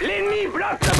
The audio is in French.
L'ennemi bloque le